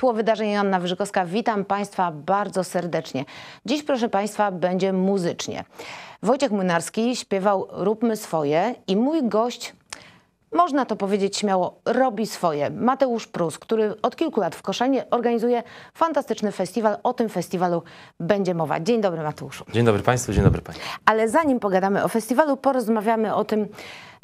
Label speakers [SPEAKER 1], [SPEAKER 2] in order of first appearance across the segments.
[SPEAKER 1] Tło wydarzeń Joanna Wyżykowska. Witam Państwa bardzo serdecznie. Dziś, proszę Państwa, będzie muzycznie. Wojciech Młynarski śpiewał Róbmy swoje i mój gość można to powiedzieć śmiało, robi swoje. Mateusz Prus, który od kilku lat w Koszenie organizuje fantastyczny festiwal. O tym festiwalu będzie mowa. Dzień dobry Mateuszu.
[SPEAKER 2] Dzień dobry Państwu, dzień dobry Pani.
[SPEAKER 1] Ale zanim pogadamy o festiwalu, porozmawiamy o tym,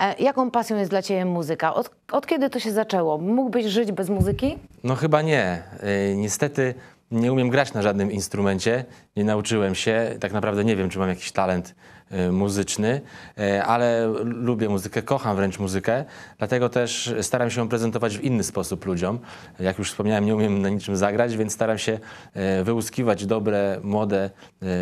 [SPEAKER 1] e, jaką pasją jest dla Ciebie muzyka. Od, od kiedy to się zaczęło? Mógłbyś żyć bez muzyki?
[SPEAKER 2] No chyba nie. Y, niestety nie umiem grać na żadnym instrumencie, nie nauczyłem się. Tak naprawdę nie wiem, czy mam jakiś talent y, muzyczny, y, ale lubię muzykę, kocham wręcz muzykę, dlatego też staram się ją prezentować w inny sposób ludziom. Jak już wspomniałem, nie umiem na niczym zagrać, więc staram się y, wyłuskiwać dobre, młode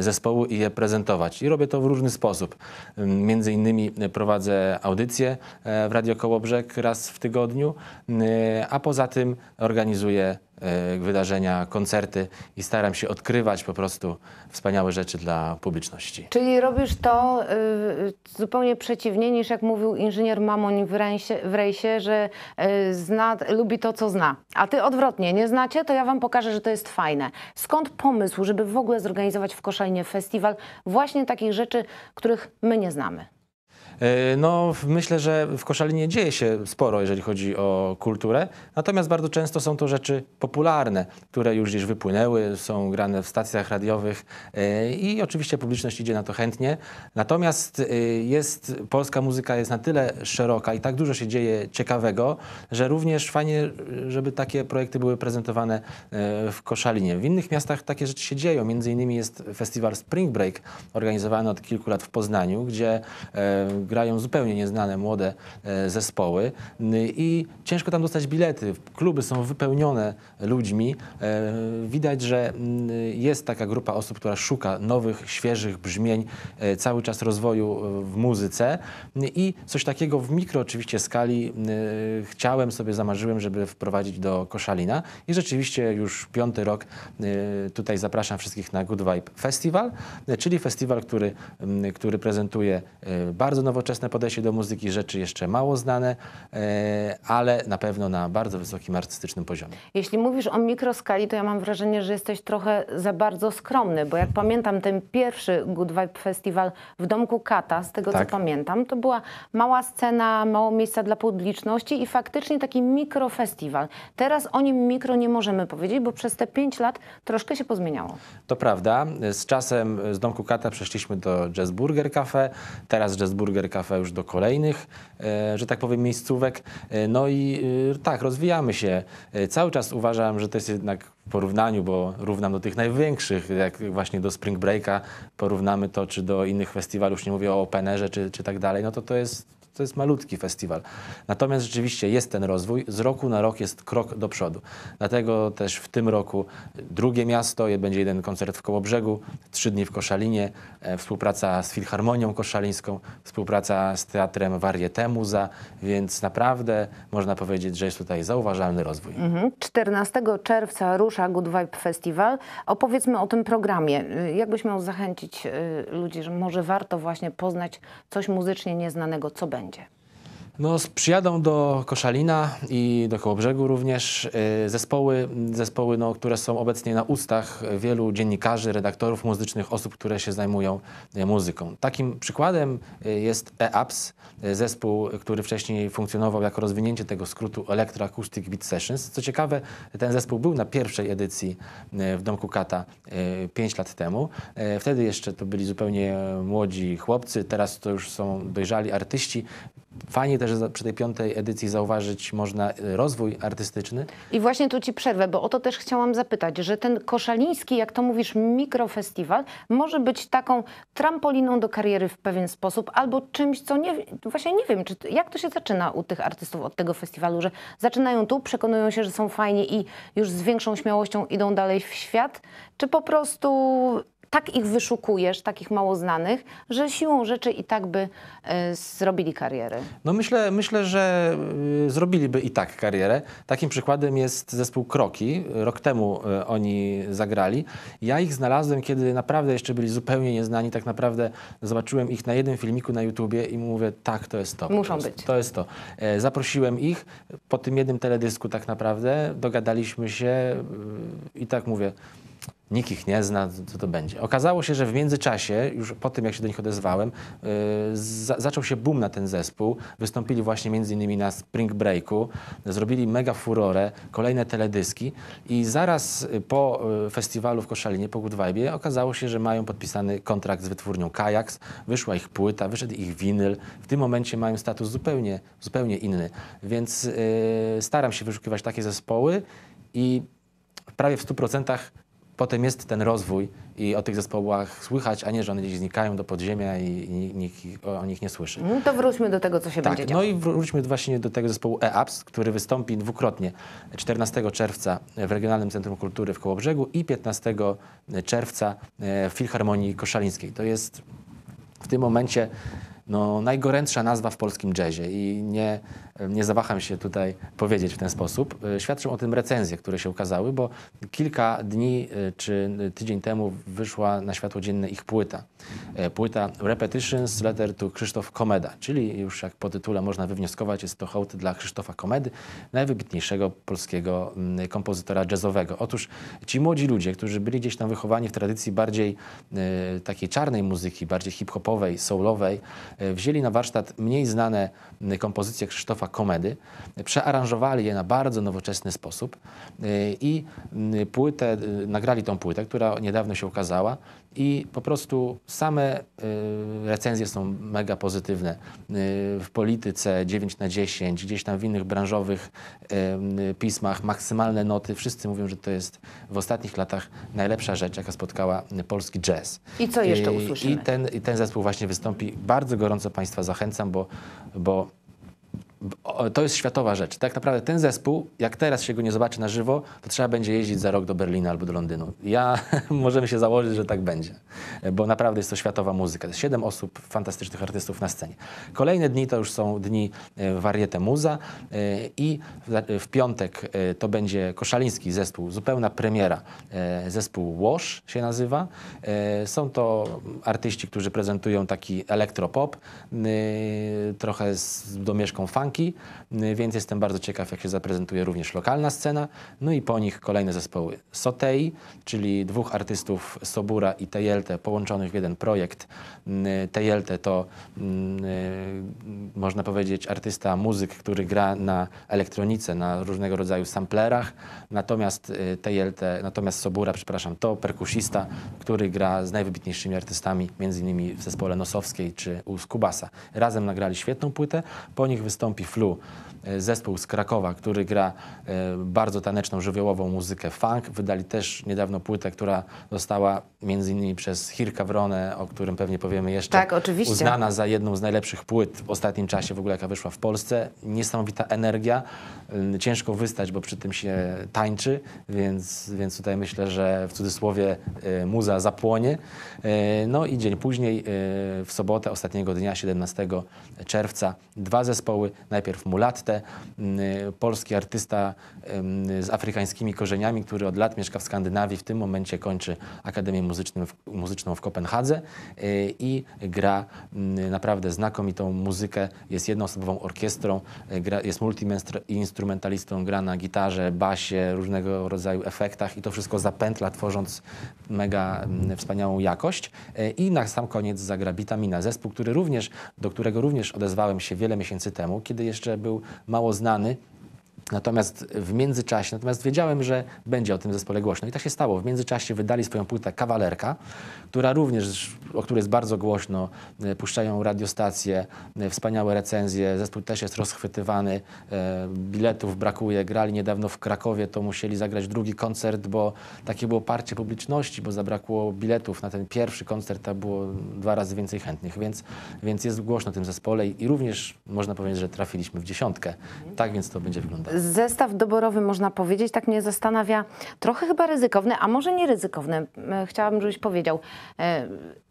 [SPEAKER 2] zespoły i je prezentować. I robię to w różny sposób. Między innymi prowadzę audycje w Radio Kołobrzeg raz w tygodniu, a poza tym organizuję wydarzenia, koncerty i staram się odkrywać po prostu wspaniałe rzeczy dla publiczności.
[SPEAKER 1] Czyli robisz to y, zupełnie przeciwnie niż jak mówił inżynier Mamoń w rejsie, w rejsie że y, zna, lubi to, co zna. A ty odwrotnie, nie znacie? To ja wam pokażę, że to jest fajne. Skąd pomysł, żeby w ogóle zorganizować w Koszalinie festiwal właśnie takich rzeczy, których my nie znamy?
[SPEAKER 2] E, No, myślę, że w Koszalinie dzieje się sporo, jeżeli chodzi o kulturę, natomiast bardzo często są to rzeczy popularne, które już gdzieś wypłynęły, są grane w stacjach radiowych e, i oczywiście publiczność idzie na to chętnie. Natomiast e, jest, polska muzyka jest na tyle szeroka i tak dużo się dzieje ciekawego, że również fajnie, żeby takie projekty były prezentowane w Koszalinie. W innych miastach takie rzeczy się dzieją, między innymi jest festiwal Spring Break organizowany od kilku lat w Poznaniu, gdzie grają zupełnie nieznane młode e, zespoły i ciężko tam dostać bilety. Kluby są wypełnione ludźmi. E, Widać, że jest taka grupa osób, która szuka nowych, świeżych brzmień, e, cały czas rozwoju w muzyce i coś takiego w mikro oczywiście skali chciałem sobie, zamarzyłem, żeby wprowadzić do Koszalina i rzeczywiście już piąty rok tutaj zapraszam wszystkich na Good Vibe Festival, czyli festiwal, który, który prezentuje bardzo nowoczesne podejście do muzyki, rzeczy jeszcze mało znane, e, ale na pewno na bardzo wysokim artystycznym poziomie.
[SPEAKER 1] Jeśli mówisz o mikroskali, to ja mam wrażenie, że jesteś trochę za bardzo skromny, bo jak pamiętam ten pierwszy Good Vibe Festival w Domku Kata, z tego
[SPEAKER 2] Tak.
[SPEAKER 1] co pamiętam, to była mała scena, mało miejsca dla publiczności i faktycznie taki mikrofestiwal. Teraz o nim mikro nie możemy powiedzieć, bo przez te pięć lat troszkę się pozmieniało.
[SPEAKER 2] To prawda. Z czasem z Domku Kata przeszliśmy do Jazz Burger Cafe, teraz Jazz Burger Cafe już do kolejnych, e, że tak powiem, miejscówek. E, No i e, tak, rozwijamy się. Cały czas uważam, że to jest jednak w porównaniu, bo równam do tych największych, jak właśnie do Spring Breaka, porównamy to czy do innych festiwali, już nie mówię o Openerze czy, czy tak dalej, no to to jest to jest malutki festiwal. Natomiast rzeczywiście jest ten rozwój. Z roku na rok jest krok do przodu. Dlatego też w tym roku drugie miasto, będzie jeden koncert w Kołobrzegu, trzy dni w Koszalinie, e, współpraca z Filharmonią Koszalińską, współpraca z Teatrem Varieté Muza, więc naprawdę można powiedzieć, że jest tutaj zauważalny rozwój.
[SPEAKER 1] Mhm. 14 czerwca rusza Good Vibe Festival. Opowiedzmy o tym programie. Y, Jak byś miał zachęcić ludzi, że może warto właśnie poznać coś muzycznie nieznanego, co będzie?
[SPEAKER 2] bence. No, przyjadą do Koszalina i do Kołobrzegu również y, zespoły, zespoły no, które są obecnie na ustach wielu dziennikarzy, redaktorów muzycznych, osób, które się zajmują y, muzyką. Takim przykładem y, jest EAPS, zespół, który wcześniej funkcjonował jako rozwinięcie tego skrótu Electroacoustic Beat Sessions. Co ciekawe, ten zespół był na pierwszej edycji w Domku Kata 5 lat temu. Wtedy jeszcze to byli zupełnie młodzi chłopcy, teraz to już są dojrzali artyści. Fajnie też przy tej piątej edycji zauważyć można y, rozwój artystyczny.
[SPEAKER 1] I właśnie tu ci przerwę, bo o to też chciałam zapytać, że ten koszaliński, jak to mówisz, mikrofestiwal może być taką trampoliną do kariery w pewien sposób, albo czymś, co nie, właśnie nie wiem, czy, jak to się zaczyna u tych artystów od tego festiwalu, że zaczynają tu, przekonują się, że są fajni i już z większą śmiałością idą dalej w świat, czy po prostu tak ich wyszukujesz, takich mało znanych, że siłą rzeczy i tak by e, zrobili karierę?
[SPEAKER 2] No myślę, myślę, że y, zrobiliby i tak karierę. Takim przykładem jest zespół Kroki. Rok temu y, oni zagrali. Ja ich znalazłem, kiedy naprawdę jeszcze byli zupełnie nieznani. Tak naprawdę zobaczyłem ich na jednym filmiku na YouTubie i mówię, tak, to jest to.
[SPEAKER 1] Muszą
[SPEAKER 2] po prostu.
[SPEAKER 1] być.
[SPEAKER 2] To jest to. E, Zaprosiłem ich po tym jednym teledysku tak naprawdę. Dogadaliśmy się i tak mówię, nikt ich nie zna, co to będzie. Okazało się, że w międzyczasie, już po tym jak się do nich odezwałem, y, za, zaczął się boom na ten zespół. Wystąpili właśnie między innymi na Spring Breaku, zrobili mega furorę, kolejne teledyski i zaraz y, po y, festiwalu w Koszalinie, po Good Vibe, okazało się, że mają podpisany kontrakt z wytwórnią Kajaks, wyszła ich płyta, wyszedł ich winyl. W tym momencie mają status zupełnie, zupełnie inny, więc y, staram się wyszukiwać takie zespoły i prawie w 100% potem jest ten rozwój i o tych zespołach słychać, a nie, że one gdzieś znikają do podziemia i, i nikt o, nich nie słyszy.
[SPEAKER 1] No to wróćmy do tego, co się będzie
[SPEAKER 2] Tak,
[SPEAKER 1] działo.
[SPEAKER 2] no i wróćmy właśnie do tego zespołu EAPS, który wystąpi dwukrotnie 14 czerwca w Regionalnym Centrum Kultury w Kołobrzegu i 15 czerwca e, w Filharmonii Koszalińskiej. To jest w tym momencie no, najgorętsza nazwa w polskim jazzie i nie, nie zawaham się tutaj powiedzieć w ten sposób. E, Świadczą o tym recenzje, które się ukazały, bo kilka dni e, czy tydzień temu wyszła na światło dzienne ich płyta. E, Płyta Repetitions Letter to Krzysztof Komeda, czyli już jak po tytule można wywnioskować, jest to hołd dla Krzysztofa Komedy, najwybitniejszego polskiego mm, kompozytora jazzowego. Otóż ci młodzi ludzie, którzy byli gdzieś tam wychowani w tradycji bardziej takiej czarnej muzyki, bardziej hip-hopowej, soulowej, wzięli na warsztat mniej znane kompozycje Krzysztofa Komedy, e, przearanżowali je na bardzo nowoczesny sposób e, i płytę, e, nagrali tą płytę, która niedawno się ukazała i po prostu same y, recenzje są mega pozytywne. Y, w polityce 9 na 10, gdzieś tam w innych branżowych y, pismach maksymalne noty. Wszyscy mówią, że to jest w ostatnich latach najlepsza rzecz, jaka spotkała polski jazz.
[SPEAKER 1] I co jeszcze usłyszymy?
[SPEAKER 2] I ten, i ten zespół właśnie wystąpi. Bardzo gorąco Państwa zachęcam, bo, bo to jest światowa rzecz. Tak naprawdę ten zespół, jak teraz się go nie zobaczy na żywo, to trzeba będzie jeździć za rok do Berlina albo do Londynu. Ja możemy się założyć, że tak będzie, bo naprawdę jest to światowa muzyka. Siedem osób, fantastycznych artystów na scenie. Kolejne dni to już są dni e, Warietę Muza e, i w, w piątek e, to będzie koszaliński zespół, zupełna premiera. E, Zespół Wash się nazywa. E, Są to artyści, którzy prezentują taki elektropop, trochę z domieszką funky, y, więc jestem bardzo ciekaw, jak się zaprezentuje również lokalna scena. No i po nich kolejne zespoły Sotei, czyli dwóch artystów Sobura i Tejelte połączonych w jeden projekt. Y, Tejelte to y, y, można powiedzieć artysta, muzyk, który gra na elektronice, na różnego rodzaju samplerach, natomiast y, Tejelte, natomiast Sobura, przepraszam, to perkusista, który gra z najwybitniejszymi artystami, między innymi w zespole Nosowskiej czy u Skubasa. Razem nagrali świetną płytę, po nich wystąpi Flu, y, zespół z Krakowa, który gra y, bardzo taneczną, żywiołową muzykę funk. Wydali też niedawno płytę, która została między innymi przez Hirka Wronę, o którym pewnie powiemy jeszcze,
[SPEAKER 1] Tak, oczywiście.
[SPEAKER 2] uznana za jedną z najlepszych płyt w ostatnim czasie w ogóle, jaka wyszła w Polsce. Niesamowita energia, y, ciężko wystać, bo przy tym się tańczy, więc, więc tutaj myślę, że w cudzysłowie muza zapłonie. No i dzień później, w sobotę ostatniego dnia, 17 czerwca, dwa zespoły. Najpierw Mulatte, y, polski artysta y, z afrykańskimi korzeniami, który od lat mieszka w Skandynawii, w tym momencie kończy Akademię Muzyczną w, Kopenhadze y, i gra y, naprawdę znakomitą muzykę. Jest jednoosobową orkiestrą, y, jest multi-instrumentalistą, gra na gitarze, basie, różnego rodzaju efektach i to wszystko zapętla, tworząc mega mm, wspaniałą jakość. Y, I na sam koniec zagra Bitamina, zespół, który również, do którego również odezwałem się wiele miesięcy temu, kiedy jeszcze był mało znany. Natomiast w międzyczasie, natomiast wiedziałem, że będzie o tym zespole głośno. I tak się stało. W międzyczasie wydali swoją płytę Kawalerka, która również, o której jest bardzo głośno, e, puszczają radiostacje, e, wspaniałe recenzje. Zespół też jest rozchwytywany, e, biletów brakuje. Grali niedawno w Krakowie, to musieli zagrać drugi koncert, bo takie było parcie publiczności, bo zabrakło biletów na ten pierwszy koncert, a było dwa razy więcej chętnych, więc, więc jest głośno o tym zespole i, i również można powiedzieć, że trafiliśmy w dziesiątkę. Tak więc to będzie wyglądało.
[SPEAKER 1] Zestaw doborowy można powiedzieć, tak mnie zastanawia, trochę chyba ryzykowny, a może nie ryzykowny. E, Chciałabym, żebyś powiedział.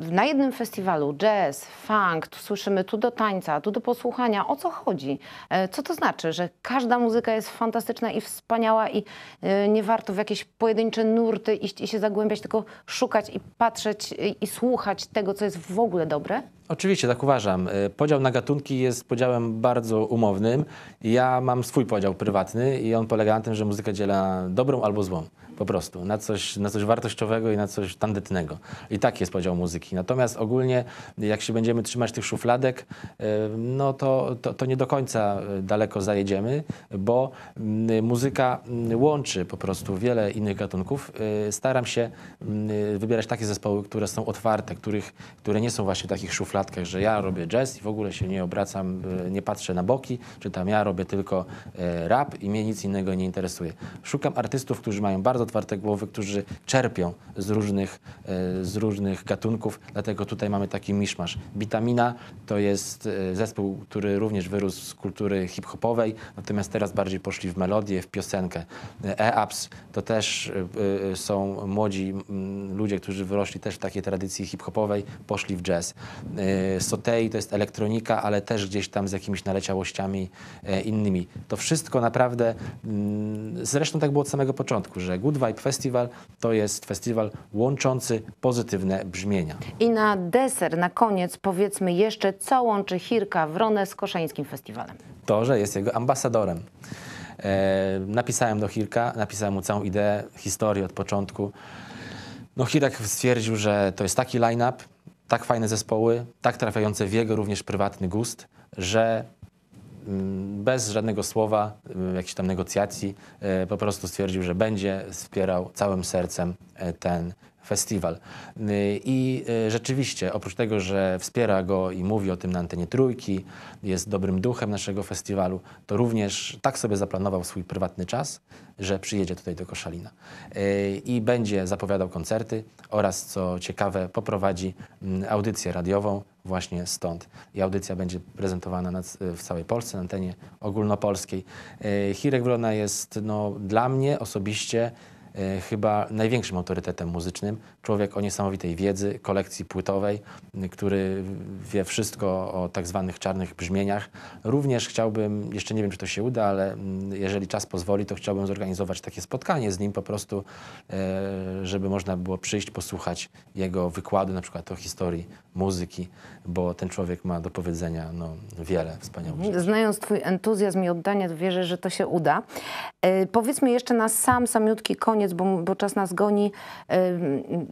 [SPEAKER 1] E, Na jednym festiwalu jazz, funk, tu słyszymy tu do tańca, tu do posłuchania. O co chodzi? E, Co to znaczy? Że każda muzyka jest fantastyczna i wspaniała i e, nie warto w jakieś pojedyncze nurty iść i się zagłębiać, tylko szukać i patrzeć i, słuchać tego, co jest w ogóle dobre?
[SPEAKER 2] Oczywiście, tak uważam. Y, Podział na gatunki jest podziałem bardzo umownym. Ja mam swój podział prywatny i on polega na tym, że muzykę dzielę na dobrą albo złą. Po prostu. Na coś, na coś wartościowego i na coś tandetnego. I tak jest podział muzyki. Natomiast ogólnie, jak się będziemy trzymać tych szufladek, y, no to, to, to nie do końca y, daleko zajedziemy, bo mm, muzyka mm, łączy po prostu wiele innych gatunków. Y, Staram się mm, wybierać takie zespoły, które są otwarte, których, które nie są właśnie w takich szufladkach, że ja robię jazz i w ogóle się nie obracam, nie patrzę na boki, czy tam ja robię tylko rap i mnie nic innego nie interesuje. Szukam artystów, którzy mają bardzo otwarte głowy, którzy czerpią z różnych, y, z różnych gatunków, dlatego tutaj mamy taki miszmasz. Bitamina to jest y, zespół, który również wyrósł z kultury hip-hopowej, natomiast teraz bardziej poszli w melodię, w piosenkę. E-Ups to też są młodzi ludzie, którzy wyrośli też w takiej tradycji hip-hopowej, poszli w jazz. Sotei to jest elektronika, ale też gdzieś tam z jakimiś naleciałościami e, innymi. To wszystko naprawdę, mm, zresztą tak było od samego początku, że Good Vibe Festival to jest festiwal łączący pozytywne brzmienia.
[SPEAKER 1] I na deser, na koniec powiedzmy jeszcze, co łączy Hirka Wronę z Koszeńskim Festiwalem.
[SPEAKER 2] to, że jest jego ambasadorem. E, napisałem do Hirka, napisałem mu całą ideę, historię od początku. No Hirek stwierdził, że to jest taki line-up, tak fajne zespoły, tak trafiające w jego również prywatny gust, że bez żadnego słowa, y, jakichś tam negocjacji, e, po prostu stwierdził, że będzie wspierał całym sercem e, ten festiwal. Y, I y, rzeczywiście, oprócz tego, że wspiera go i mówi o tym na antenie trójki, jest dobrym duchem naszego festiwalu, to również tak sobie zaplanował swój prywatny czas, że przyjedzie tutaj do Koszalina. Y, I będzie zapowiadał koncerty oraz, co ciekawe, poprowadzi mm, audycję radiową właśnie stąd. I audycja będzie prezentowana na, w całej Polsce, na antenie ogólnopolskiej. Hirek Wrona jest no, dla mnie osobiście e, chyba największym autorytetem muzycznym. Człowiek o niesamowitej wiedzy, kolekcji płytowej, który wie wszystko o tak zwanych czarnych brzmieniach. Również chciałbym, jeszcze nie wiem, czy to się uda, ale jeżeli czas pozwoli, to chciałbym zorganizować takie spotkanie z nim po prostu, e, żeby można było przyjść, posłuchać jego wykładu, na przykład o historii muzyki, bo ten człowiek ma do powiedzenia no, wiele wspaniałych rzeczy.
[SPEAKER 1] Znając Twój entuzjazm i oddanie, wierzę, że to się uda. E, powiedzmy jeszcze na sam, samiutki koniec, bo, bo czas nas goni.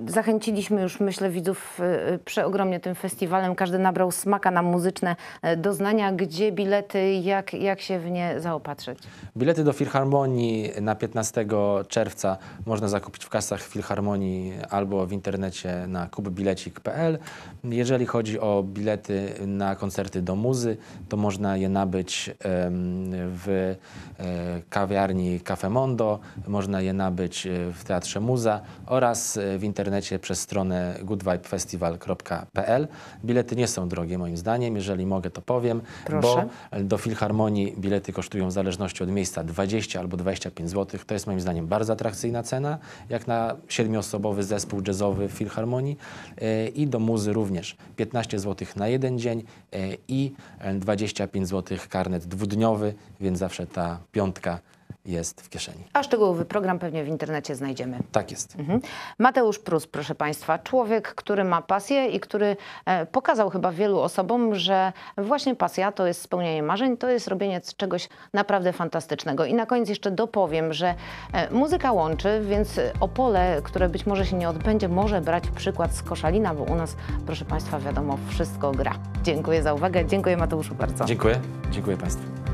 [SPEAKER 1] Zachęciliśmy już, myślę, widzów e, przeogromnie tym festiwalem. Każdy nabrał smaka na muzyczne e, doznania. Gdzie bilety, jak, jak się w nie zaopatrzyć?
[SPEAKER 2] Bilety do Filharmonii na 15 czerwca można zakupić w kasach Filharmonii albo w internecie na kupbilecik.pl. Jeżeli chodzi o bilety na koncerty do muzy, to można je nabyć w e, kawiarni Cafe Mondo, można je nabyć e, w Teatrze Muza oraz e, w internecie przez stronę goodvibefestival.pl. Bilety nie są drogie moim zdaniem, jeżeli mogę to powiem,
[SPEAKER 1] Proszę.
[SPEAKER 2] bo do Filharmonii bilety kosztują w zależności od miejsca 20 albo 25 zł. To jest moim zdaniem bardzo atrakcyjna cena, jak na siedmioosobowy zespół jazzowy w Filharmonii. E, I do muzy również 15 zł na jeden dzień i e, 25 zł karnet dwudniowy, więc zawsze ta piątka jest w kieszeni.
[SPEAKER 1] A szczegółowy program pewnie w internecie znajdziemy.
[SPEAKER 2] Tak jest.
[SPEAKER 1] Mhm. Mateusz Prus, proszę Państwa, człowiek, który ma pasję i który e, pokazał chyba wielu osobom, że właśnie pasja to jest spełnianie marzeń, to jest robienie czegoś naprawdę fantastycznego. I na koniec jeszcze dopowiem, że e, muzyka łączy, więc Opole, które być może się nie odbędzie, może brać przykład z Koszalina, bo u nas, proszę Państwa, wiadomo, wszystko gra. Dziękuję za uwagę, dziękuję Mateuszu bardzo.
[SPEAKER 2] Dziękuję. Dziękuję Państwu.